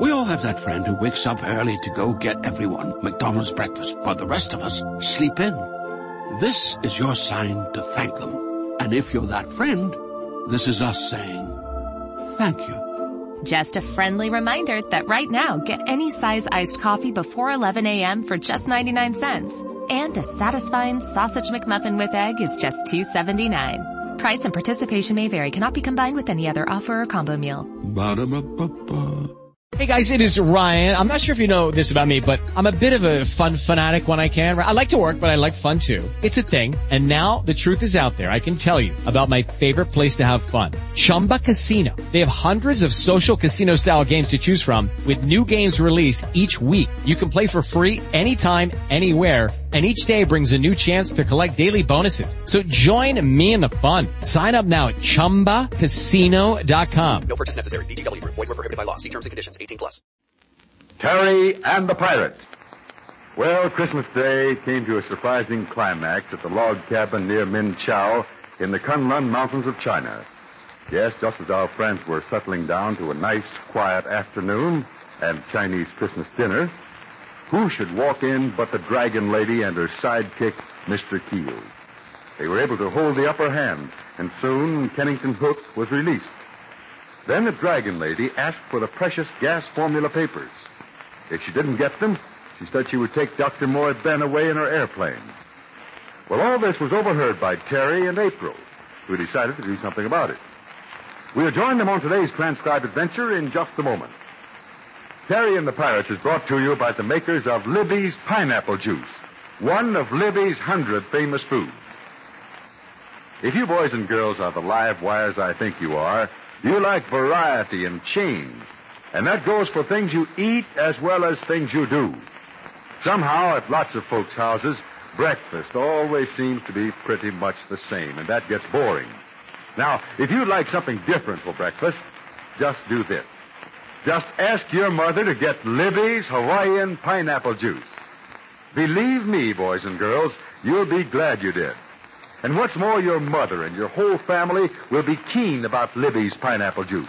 We all have that friend who wakes up early to go get everyone McDonald's breakfast, while the rest of us sleep in. This is your sign to thank them. And if you're that friend, this is us saying thank you. Just a friendly reminder that right now, get any size iced coffee before 11 a.m. for just 99 cents. And a satisfying sausage McMuffin with egg is just $2.79. Price and participation may vary. Cannot be combined with any other offer or combo meal. Ba-da-ba-ba-ba. Hey guys, it is Ryan. I'm not sure if you know this about me, but I'm a bit of a fun fanatic when I can. I like to work, but I like fun too. It's a thing. And now the truth is out there. I can tell you about my favorite place to have fun. Chumba Casino. They have hundreds of social casino style games to choose from with new games released each week. You can play for free anytime, anywhere and each day brings a new chance to collect daily bonuses. So join me in the fun. Sign up now at ChumbaCasino.com. No purchase necessary. VGW Group. Void were prohibited by law. See terms and conditions. 18 plus. Terry and the Pirates. Well, Christmas Day came to a surprising climax at the log cabin near Min Chau in the Kunlun Mountains of China. Yes, just as our friends were settling down to a nice, quiet afternoon and Chinese Christmas dinner, who should walk in but the Dragon Lady and her sidekick, Mr. Keel. They were able to hold the upper hand, and soon Kennington Hook was released. Then the Dragon Lady asked for the precious gas formula papers. If she didn't get them, she said she would take Dr. Moy Ben away in her airplane. Well, all this was overheard by Terry and April, who decided to do something about it. We'll join them on today's transcribed adventure in just a moment. Terry and the Pirates is brought to you by the makers of Libby's Pineapple Juice, one of Libby's hundred famous foods. If you boys and girls are the live wires I think you are, you like variety and change. And that goes for things you eat as well as things you do. Somehow, at lots of folks' houses, breakfast always seems to be pretty much the same, and that gets boring. Now, if you'd like something different for breakfast, just do this. Just ask your mother to get Libby's Hawaiian pineapple juice. Believe me, boys and girls, you'll be glad you did. And what's more, your mother and your whole family will be keen about Libby's pineapple juice.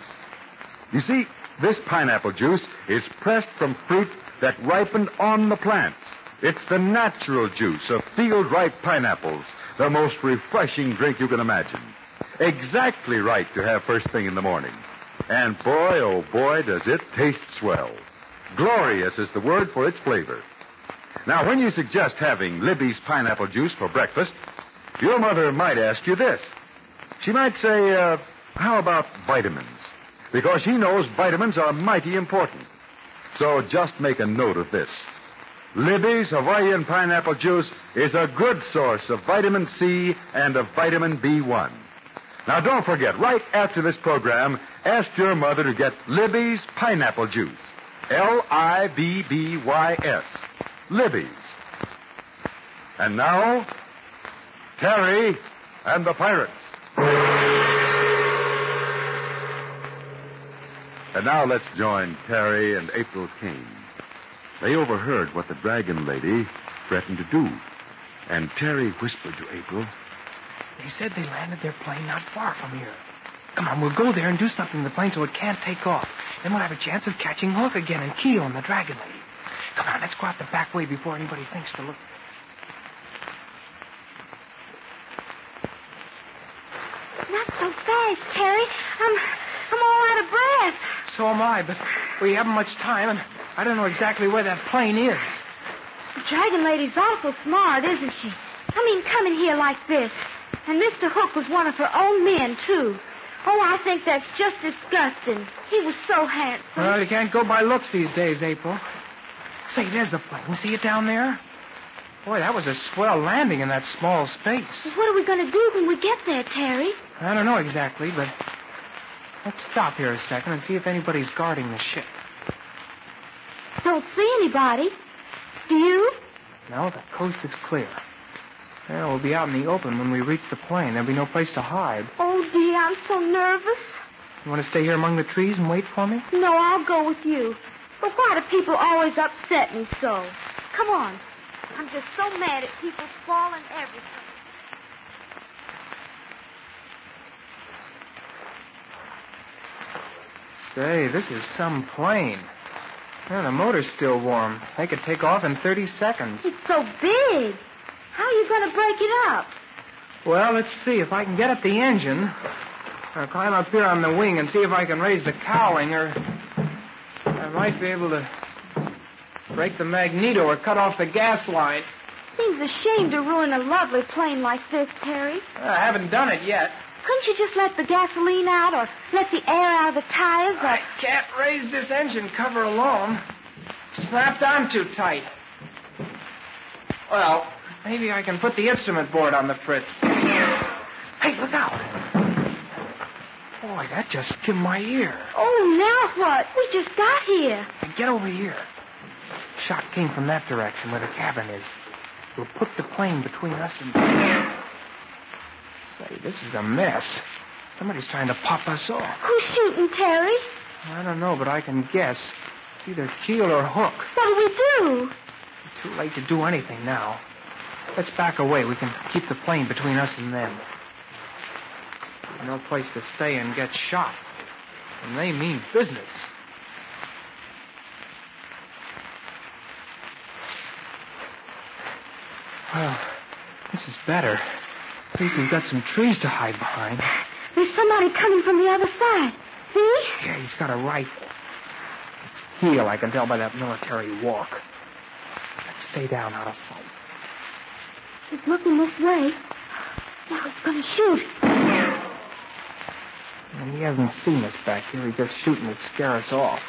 You see, this pineapple juice is pressed from fruit that ripened on the plants. It's the natural juice of field-ripe pineapples, the most refreshing drink you can imagine. Exactly right to have first thing in the morning. And boy, oh boy, does it taste swell. Glorious is the word for its flavor. Now, when you suggest having Libby's pineapple juice for breakfast, your mother might ask you this. She might say, uh, how about vitamins? Because she knows vitamins are mighty important. So just make a note of this. Libby's Hawaiian pineapple juice is a good source of vitamin C and of vitamin B1. Now, don't forget, right after this program, ask your mother to get Libby's pineapple juice. L-I-B-B-Y-S. Libby's. And now, Terry and the Pirates. And now let's join Terry and April Kane. They overheard what the Dragon Lady threatened to do. And Terry whispered to April, They said they landed their plane not far from here. Come on, we'll go there and do something to the plane so it can't take off. Then we'll have a chance of catching Hook again and Keel and the Dragon Lady. Come on, let's go out the back way before anybody thinks to look. Not so fast, Terry. I'm, I'm all out of breath. So am I, but we haven't much time, and I don't know exactly where that plane is. The Dragon Lady's awful smart, isn't she? I mean, coming here like this. And Mr. Hook was one of her own men, too. Oh, I think that's just disgusting. He was so handsome. Well, you can't go by looks these days, April. Say, there's the plane. See it down there? Boy, that was a swell landing in that small space. What are we going to do when we get there, Terry? I don't know exactly, but let's stop here a second and see if anybody's guarding the ship. Don't see anybody. Do you? No, the coast is clear. Well, we'll be out in the open when we reach the plane. There'll be no place to hide. Oh, dear, I'm so nervous. You want to stay here among the trees and wait for me? No, I'll go with you. But why do people always upset me so? Come on. I'm just so mad at people spoiling everything. Say, this is some plane. Yeah, the motor's still warm. They could take off in 30 seconds. It's so big. How are you going to break it up? Well, let's see. If I can get up the engine, I'll climb up here on the wing and see if I can raise the cowling, or I might be able to break the magneto or cut off the gas line. Seems a shame to ruin a lovely plane like this, Terry. I haven't done it yet. Couldn't you just let the gasoline out or let the air out of the tires or... I can't raise this engine cover alone. Snapped on too tight. Well, maybe I can put the instrument board on the fritz. Hey, look out. Boy, that just skimmed my ear. Oh, now what? We just got here. Get over here. Shot came from that direction where the cabin is. We'll put the plane between us and... Say, this is a mess. Somebody's trying to pop us off. Who's shooting, Terry? I don't know, but I can guess. It's either Keel or Hook. What do we do? Too late to do anything now. Let's back away. We can keep the plane between us and them. No place to stay and get shot. And they mean business. Well, this is better. At least we've got some trees to hide behind. There's somebody coming from the other side. See? Yeah, he's got a rifle. It's Keel, I can tell by that military walk. Let's stay down out of sight. He's looking this way. Now he's going to shoot. And he hasn't seen us back here. He's just shooting to scare us off.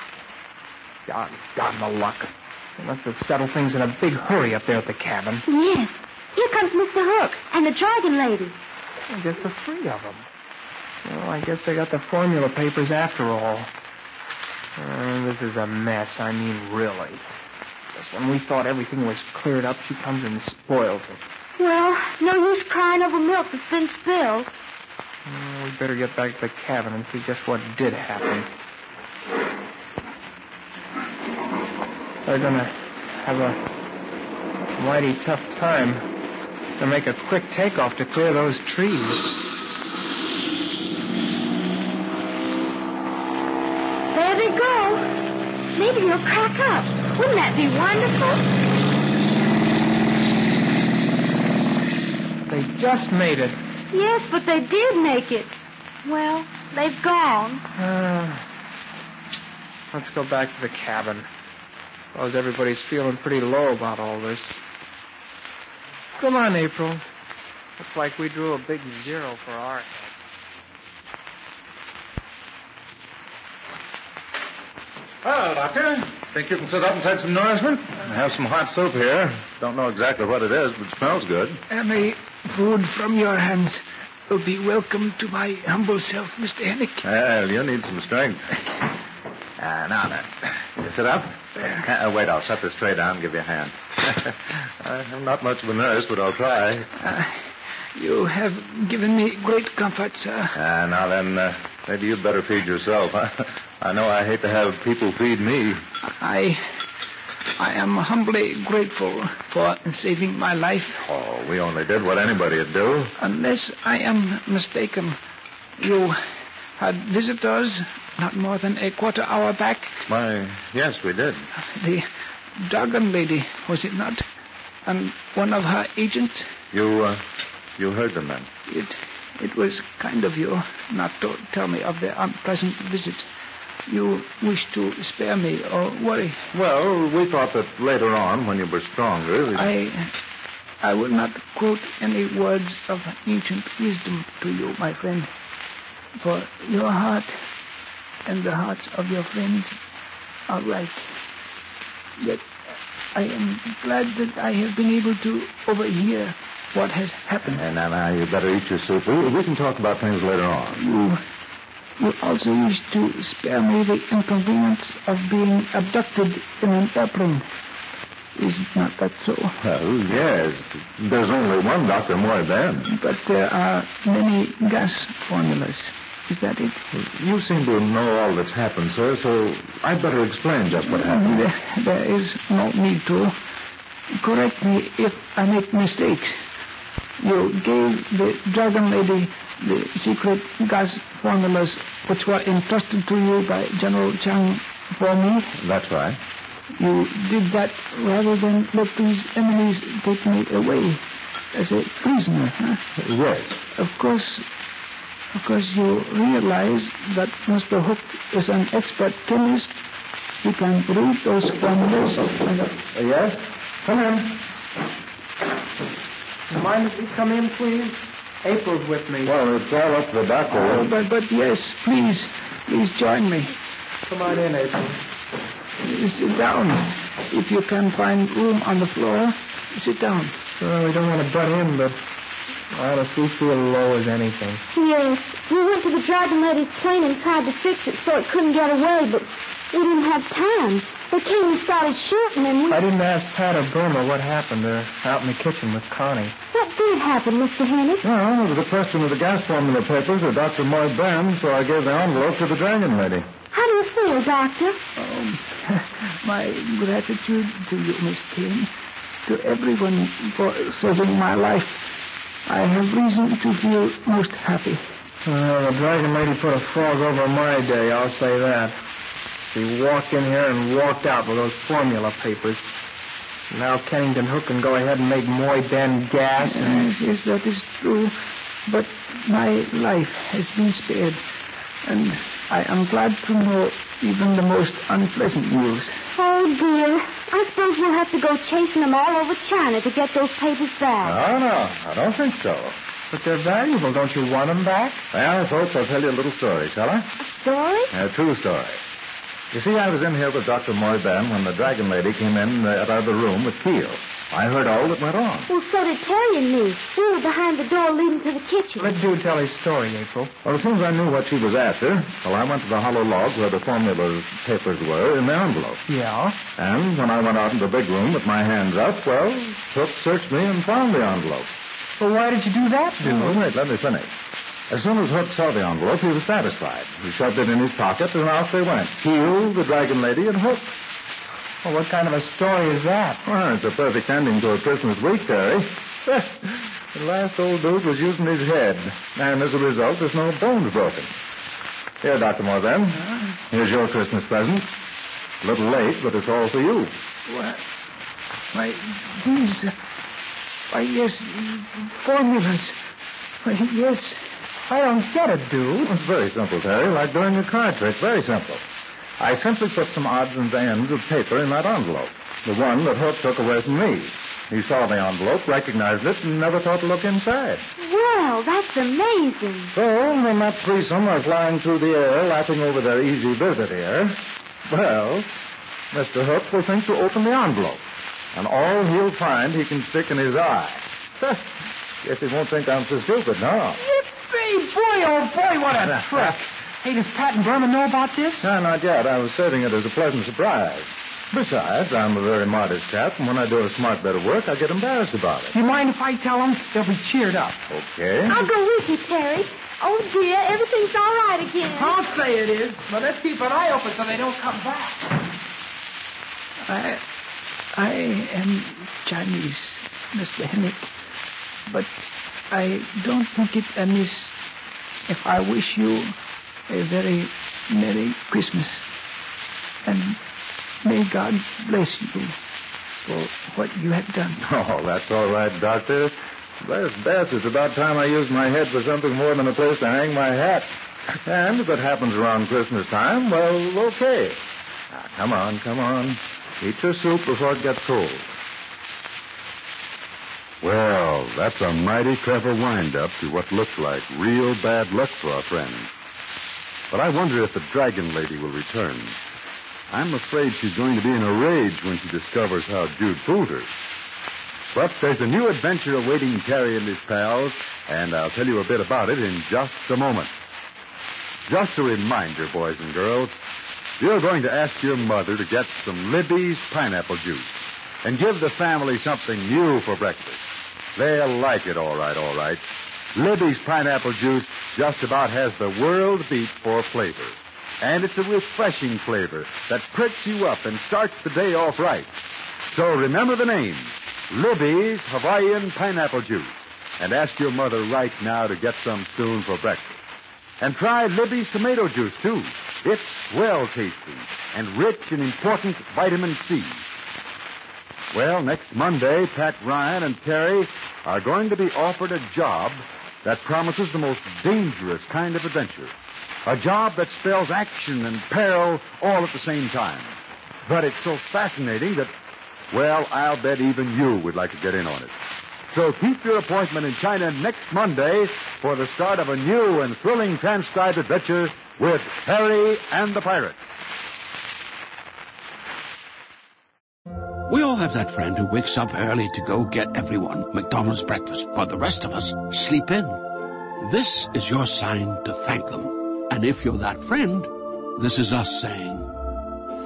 God, God, the luck. They must have settled things in a big hurry up there at the cabin. Yes. Here comes Mr. Hook and the dragon lady. I guess the three of them. Well, I guess they got the formula papers after all. Uh, this is a mess. I mean, really. Just when we thought everything was cleared up, she comes and spoils it. Well, no use crying over milk that's been spilled. Uh, we better get back to the cabin and see just what did happen. They're gonna have a mighty tough time to make a quick takeoff to clear those trees. There they go. Maybe he'll crack up. Wouldn't that be wonderful? They just made it. Yes, but they did make it. Well, they've gone. Uh, let's go back to the cabin. I suppose everybody's feeling pretty low about all this. Come on, April. Looks like we drew a big zero for our head. Well, Doctor, think you can sit up and take some nourishment? I have some hot soup here. Don't know exactly what it is, but it smells good. Any food from your hands will be welcome to my humble self, Mr. Hennick. Well, you need some strength. Uh, now sit up. Uh, wait, I'll set this tray down and give you a hand. I'm not much of a nurse, but I'll try. You have given me great comfort, sir. Uh, now then, uh, maybe you'd better feed yourself. I know I hate to have people feed me. I, I am humbly grateful for saving my life. Oh, we only did what anybody would do. Unless I am mistaken, you had visitors not more than a quarter hour back. Why, yes, we did. The dragon lady, was it not? And one of her agents? You, uh, you heard them then? It, it was kind of you not to tell me of their unpleasant visit. You wish to spare me or worry. Well, we thought that later on, when you were stronger, we- I, I will not quote any words of ancient wisdom to you, my friend. For your heart and the hearts of your friends are right. Yet I am glad that I have been able to overhear what has happened. And now, now, you better eat your soup. We, we can talk about things later on. You, you also wish to spare me the inconvenience of being abducted in an airplane. Is not that so? Well, yes. There's only one Dr. Moy Ben. But there are many gas formulas. Is that it? You seem to know all that's happened, sir, so I'd better explain just what happened. There, there is no need to. Correct me if I make mistakes. You gave the dragon lady the secret gas formulas which were entrusted to you by General Chang for me. That's right. You did that rather than let these enemies take me away as a prisoner, huh? Yes. Of course, of course, you realize that Mr. Hook is an expert chemist. He can read those formulas. And, uh, yes? Come in. You mind if we come in, please? April's with me. Well, it's all up the back oh, but, but yes, please, please join me. Come on in, April. Uh, sit down. If you can find room on the floor, sit down. Well, we don't want to butt in, but honest, we feel low as anything. Yes. We went to the Dragon Lady's plane and tried to fix it so it couldn't get away, but we didn't have time. They came and started shooting, and we... I didn't ask Pat or Burma what happened. They're out in the kitchen with Connie. What did happen, Mr. Hennick? Well, there was a question of the gas formula papers with Dr. Moy Ben, so I gave the envelope to the Dragon Lady. How do you feel, Doctor? Um, my gratitude to you, Miss Kane, to everyone for saving my life. I have reason to feel most happy. Well, the Dragon Lady put a fog over my day, I'll say that. She walked in here and walked out with those formula papers. Now Kennington Hook can go ahead and make Moy Ben gas. And... Yes, yes, that is true. But my life has been spared. And I am glad to know even the most unpleasant news. Oh, dear. I suppose we'll have to go chasing them all over China to get those papers back. No, no, I don't think so. But they're valuable. Don't you want them back? Well, folks, I'll tell you a little story, shall I? A story? A true story. You see, I was in here with Dr. Moy Ben when the Dragon Lady came in uh, out of the room with Keel. I heard all that went on. Well, so did Terry and me. We were behind the door leading to the kitchen. Let Dude tell his story, April. Well, as soon as I knew what she was after, well, I went to the hollow log where the formula papers were in the envelope. Yeah? And when I went out in the big room with my hands up, well, Hook searched me and found the envelope. Well, why did you do that, Dude? Oh, wait, let me finish. As soon as Hook saw the envelope, he was satisfied. He shoved it in his pocket, and off they went. Keel, the Dragon Lady, and Hook. Well, what kind of a story is that? Well, it's a perfect ending to a Christmas week, Terry. the last old dude was using his head, and as a result, there's no bones broken. Here, Dr. Morgan. Here's your Christmas present. A little late, but it's all for you. What? My, these, uh, why, yes, formulas. Why, yes, I don't get it, dude. It's very simple, Terry, like doing a card trick. Very simple. I simply put some odds and ends of paper in that envelope. The one that Hook took away from me. He saw the envelope, recognized it, and never thought to look inside. Well, that's amazing. So, when that threesome are flying through the air, laughing over their easy visit here, well, Mr. Hook will think to open the envelope. And all he'll find he can stick in his eye. Guess he won't think I'm so stupid, no. Yippee! Boy, oh boy, what a trick. Hey, does Pat and Burma know about this? No, not yet. I was saving it as a pleasant surprise. Besides, I'm a very modest chap, and when I do a smart bit of work, I get embarrassed about it. You mind if I tell them? They'll be cheered up. Okay. I'll go with you, Terry. Oh, dear, everything's all right again. I'll say it is, but let's keep an eye open so they don't come back. I, I am Chinese, Mr. Hennick, but I don't think it amiss if I wish you a very Merry Christmas. And may God bless you for what you have done. Oh, that's all right, Doctor. Bless Bess, it's about time I used my head for something more than a place to hang my hat. And if it happens around Christmas time, well, okay. Now, come on, come on. Eat your soup before it gets cold. Well, that's a mighty clever wind-up to what looked like real bad luck for our friend. But I wonder if the Dragon Lady will return. I'm afraid she's going to be in a rage when she discovers how Dude fooled her. But there's a new adventure awaiting Terry and his pals, and I'll tell you a bit about it in just a moment. Just a reminder, boys and girls, you're going to ask your mother to get some Libby's pineapple juice and give the family something new for breakfast. They'll like it all right, all right. Libby's pineapple juice just about has the world beat for flavor. And it's a refreshing flavor that pricks you up and starts the day off right. So remember the name, Libby's Hawaiian Pineapple Juice. And ask your mother right now to get some soon for breakfast. And try Libby's tomato juice, too. It's well tasting and rich in important vitamin C. Well, next Monday, Pat Ryan and Terry are going to be offered a job that promises the most dangerous kind of adventure. A job that spells action and peril all at the same time. But it's so fascinating that, well, I'll bet even you would like to get in on it. So keep your appointment in China next Monday for the start of a new and thrilling transcribed adventure with Terry and the Pirates. We all have that friend who wakes up early to go get everyone McDonald's breakfast while the rest of us sleep in. This is your sign to thank them. And if you're that friend, this is us saying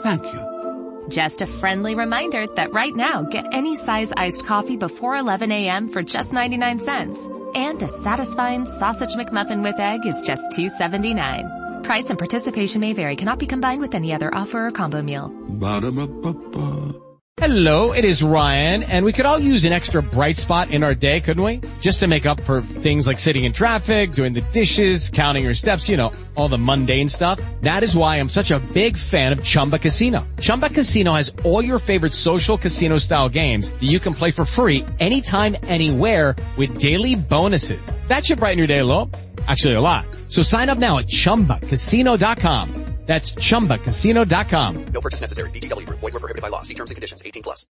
thank you. Just a friendly reminder that right now, get any size iced coffee before 11 a.m. for just 99 cents. And a satisfying sausage McMuffin with egg is just $2.79. Price and participation may vary, cannot be combined with any other offer or combo meal. Ba-da-ba-ba-ba. Hello, it is Ryan, and we could all use an extra bright spot in our day, couldn't we? Just to make up for things like sitting in traffic, doing the dishes, counting your steps, you know, all the mundane stuff. That is why I'm such a big fan of Chumba Casino. Chumba Casino has all your favorite social casino style games that you can play for free anytime, anywhere with daily bonuses. That should brighten your day a little. Actually, a lot. So sign up now at chumbacasino.com. That's chumbacasino.com. No purchase necessary. Group. Void were prohibited by law. See terms and conditions. 18 plus.